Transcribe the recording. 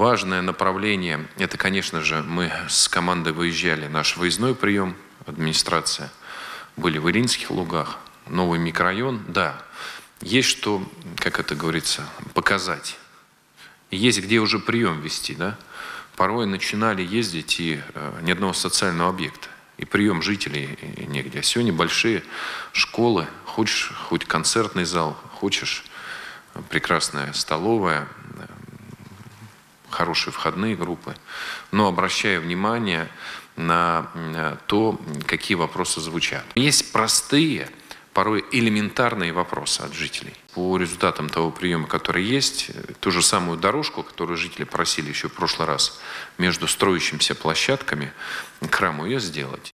Важное направление, это, конечно же, мы с командой выезжали, наш выездной прием, администрация, были в Иринских лугах, новый микрорайон, да, есть что, как это говорится, показать. Есть где уже прием вести, да. Порой начинали ездить и э, ни одного социального объекта. И прием жителей и негде. А сегодня большие школы, хочешь хоть концертный зал, хочешь прекрасная столовая, хорошие входные группы, но обращая внимание на то, какие вопросы звучат. Есть простые, порой элементарные вопросы от жителей. По результатам того приема, который есть, ту же самую дорожку, которую жители просили еще в прошлый раз, между строящимися площадками к храму ее сделать.